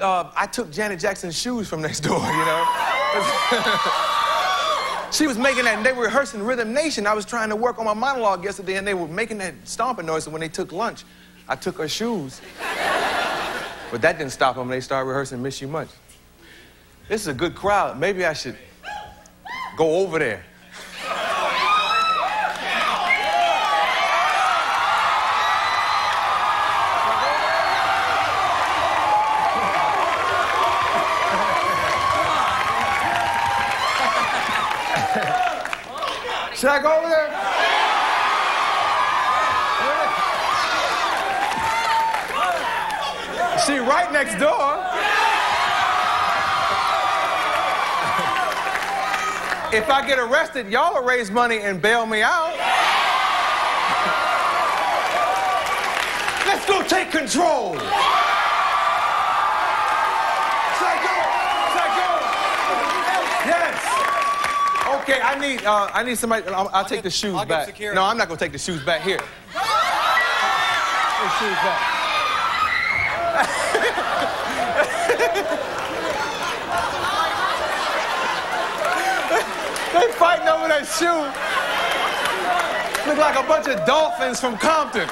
Uh, I took Janet Jackson's shoes from next door, you know? she was making that, and they were rehearsing Rhythm Nation. I was trying to work on my monologue yesterday, and they were making that stomping noise, and when they took lunch, I took her shoes. but that didn't stop them. They started rehearsing Miss You Much. This is a good crowd. Maybe I should go over there. Should I go over there? She right next door. If I get arrested, y'all will raise money and bail me out. Let's go take control. Okay, I need uh, I need somebody. I'll, I'll take the shoes I'll back. No, I'm not gonna take the shoes back. Here. The shoes back. they fighting over that shoe. Look like a bunch of dolphins from Compton.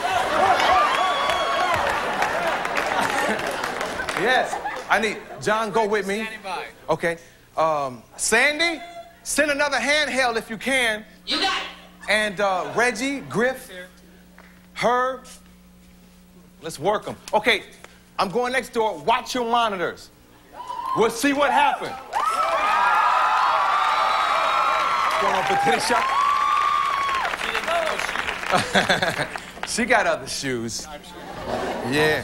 yes, I need John. Go with me. Okay. Um, Sandy, send another handheld if you can. You got it. And uh, Reggie, Griff, Herb, let's work them. Okay, I'm going next door. Watch your monitors. We'll see what happens. Going on potato shop. she got other shoes. Yeah.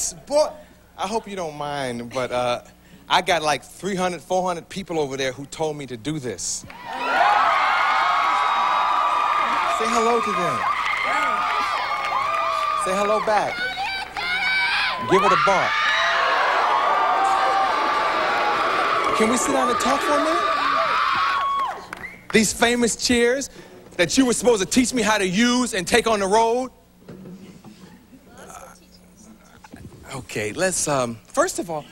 Yes, boy. I hope you don't mind, but uh, I got like 300, 400 people over there who told me to do this. Say hello to them. Say hello back. Give it a bark. Can we sit down and talk for a minute? These famous chairs that you were supposed to teach me how to use and take on the road. Okay, let's, um, first of all,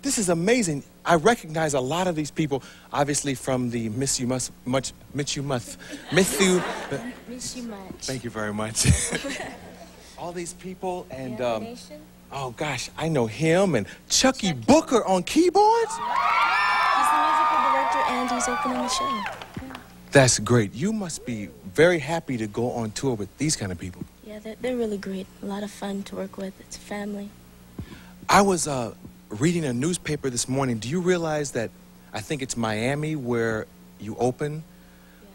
this is amazing. I recognize a lot of these people, obviously from the Miss You Must, much, Miss You Must, Miss You, Miss you much. thank you very much. all these people and, um, oh gosh, I know him and Chuckii Booker on keyboards. He's the musical director and he's opening the show. That's great. You must be very happy to go on tour with these kind of people. Yeah, they're, they're really great. A lot of fun to work with. It's family. I was uh, reading a newspaper this morning. Do you realize that I think it's Miami where you open?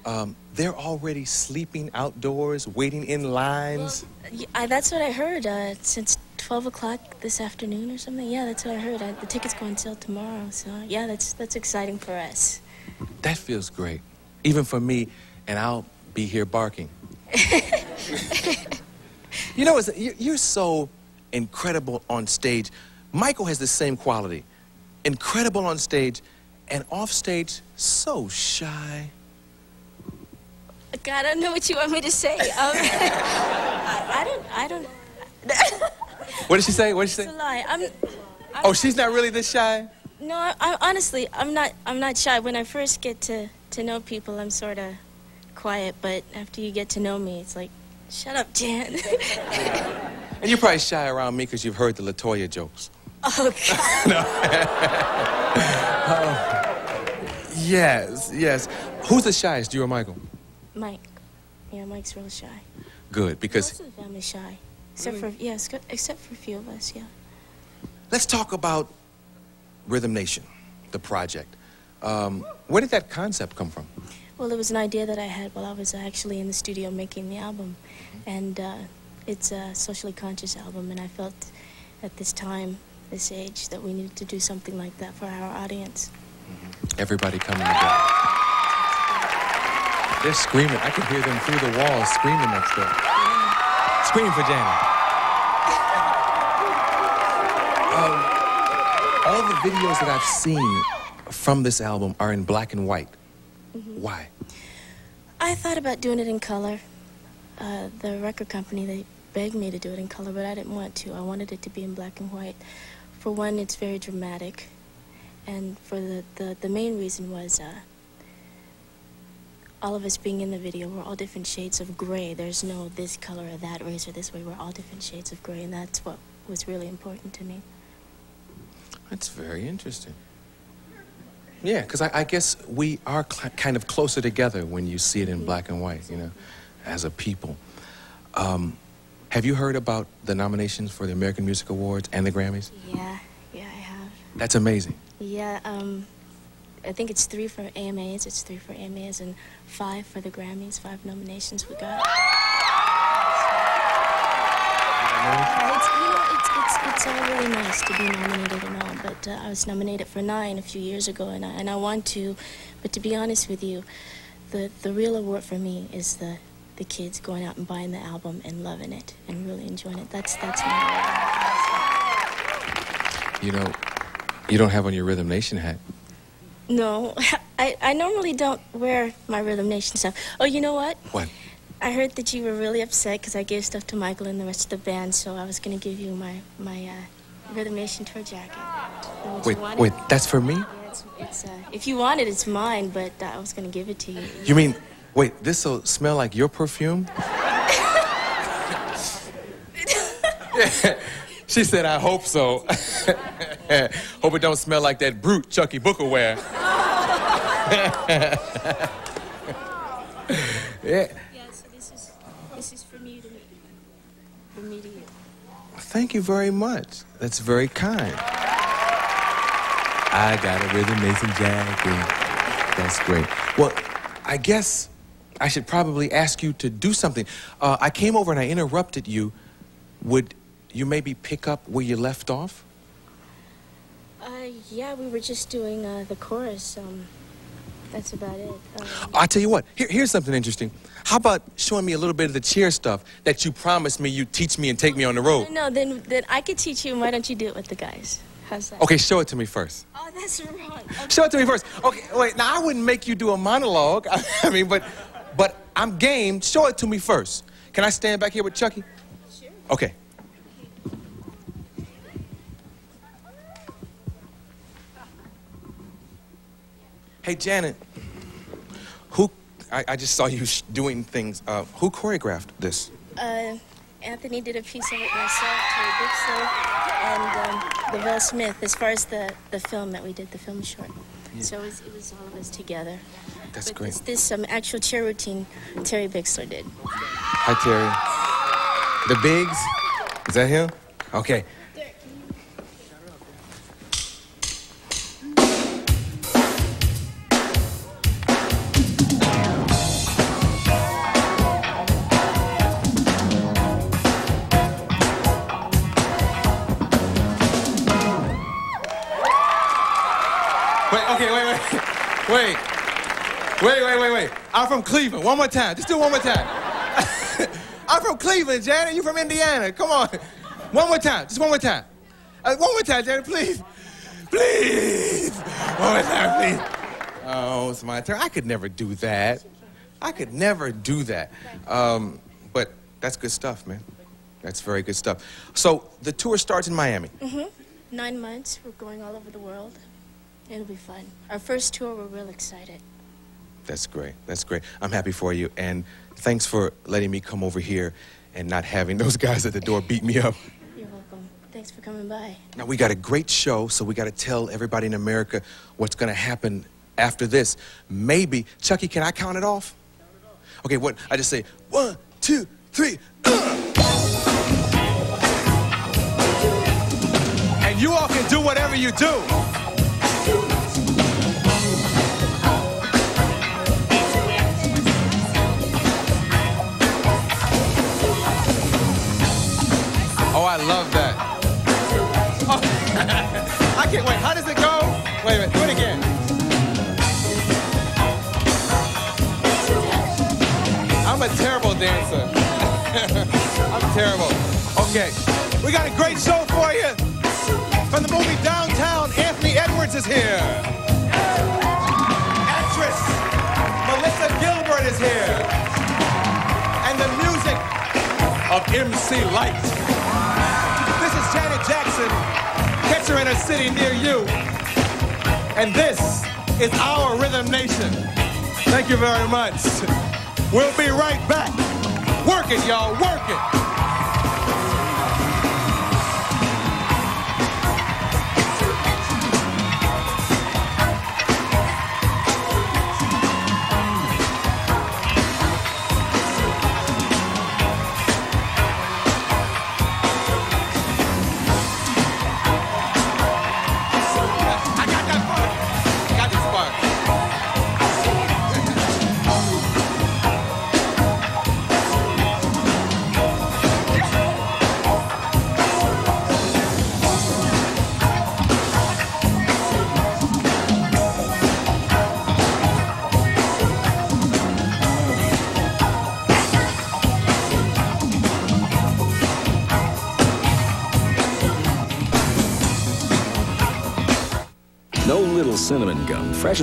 Um, they're already sleeping outdoors, waiting in lines. Yeah, I, that's what I heard. Uh, since 12 o'clock this afternoon or something. Yeah, that's what I heard. I, the tickets go on sale tomorrow. So yeah, that's that's exciting for us. That feels great, even for me, and I'll be here barking. you know, you- you're so incredible on stage. Michael has the same quality. Incredible on stage, and off stage, so shy. God, I don't know what you want me to say. Um, I, I don't. I don't. What did she say? What did she It's a say? lie. I'm. I'm Oh, she's not really this shy? No, I, I, honestly, I'm not. I'm not shy. When I first get to to know people, I'm sort of quiet. But after you get to know me, it's like, shut up, Jan. And you're probably shy around me because you've heard the La Toya jokes. oh God. Yes, yes. Who's the shyest, you or Michael? Mike. Yeah, Mike's real shy. Good, because Most of the family's shy, except for yes, except for a few of us. Yeah. let's talk about Rhythm Nation, the project. Um, where did that concept come from? Well, it was an idea that I had while I was actually in the studio making the album, and uh, it's a socially conscious album, and I felt at this time, this age, that we needed to do something like that for our audience. Everybody coming together. They're screaming. I can hear them through the walls screaming next door. Scream for Janet. Um, all the videos that I've seen from this album are in black and white. Why? I thought about doing it in color. Uh, the record company they begged me to do it in color, but I didn't want to. I wanted it to be in black and white. For one, it's very dramatic, and for the the, the main reason was uh, all of us being in the video. We're all different shades of gray. There's no this color or that race or this way. We're all different shades of gray, and that's what was really important to me. That's very interesting. Yeah, because I, I guess we are cl- kind of closer together when you see it in black and white, you know, as a people. Um, have you heard about the nominations for the American Music Awards and the Grammys? Yeah, yeah, I have. That's amazing. Yeah, um, I think it's three for AMAs, it's three for AMAs, and five for the Grammys, five nominations we got. It's, you know, it's, it's, it's all really nice to be nominated and all, but uh, I was nominated for nine a few years ago, and I, and I want to, but to be honest with you, the, the real award for me is the, the kids going out and buying the album and loving it and really enjoying it. That's, that's my You know, you don't have on your Rhythm Nation hat. No, I, I normally don't wear my Rhythm Nation stuff. Oh, you know what? What? I heard that you were really upset because I gave stuff to Michael and the rest of the band, so I was going to give you my, my uh, Rhythm Nation tour jacket. Wait, wait, that's for me? Yeah, it's, it's, uh, if you want it, it's mine, but uh, I was going to give it to you. You mean, wait, this will smell like your perfume? she said, I hope so. hope it don't smell like that brute Chuckii Booker wear. yeah. Yeah, so this is, this is from you to me. From me to you. Thank you very much. That's very kind. I got a Rhythm Nation jacket. That's great. Well, I guess I should probably ask you to do something. Uh, I came over and I interrupted you. Would you maybe pick up where you left off? Uh, yeah, we were just doing uh, the chorus. Um, that's about it. Um, I'll tell you what, here, here's something interesting. How about showing me a little bit of the cheer stuff that you promised me you'd teach me and take me on the road? no, then, then I could teach you, why don't you do it with the guys? How's that? Okay, show it to me first. Oh, that's wrong. Okay. Show it to me first. Okay, wait. Now I wouldn't make you do a monologue. I mean, but, but I'm game. Show it to me first. Can I stand back here with Chuckii? Sure. Okay. Hey, Janet. Who? I, I just saw you sh- doing things. Uh, who choreographed this? Uh, Anthony did a piece of it myself, Terry Bixler, and um, Lavelle Smith, as far as the, the film that we did, the film short. So it was, it was all of us together. That's but great. This, this um, actual chair routine Terry Bixler did. Hi, Terry. The Bigs? Is that him? Okay. Wait, wait, wait, wait. I'm from Cleveland. One more time. Just do one more time. I'm from Cleveland, Janet. You from Indiana. Come on. One more time. Just one more time. Uh, one more time, Janet, please. Please. One more time, please. Oh, it's my turn. I could never do that. I could never do that. Um, but that's good stuff, man. That's very good stuff. So the tour starts in Miami. Mm-hmm. Nine months. We're going all over the world. It'll be fun. Our first tour, we're real excited. That's great. That's great. I'm happy for you. And thanks for letting me come over here and not having those guys at the door beat me up. You're welcome. Thanks for coming by. Now, we got a great show, so we got to tell everybody in America what's going to happen after this. Maybe, Chuckii, can I count it off? Okay, what? I just say one, two, three. And you all can do whatever you do. Love that. Oh, I can't wait. How does it go? Wait a minute. Do it again. I'm a terrible dancer. I'm terrible. Okay, we got a great show for you. From the movie Downtown, Anthony Edwards is here. Actress Melissa Gilbert is here. And the music of MC Lyte. Jackson. Catch her in a city near you. And this is our Rhythm Nation. Thank you very much. We'll be right back. Work it, y'all, work it. Cinnamon gum. Fresh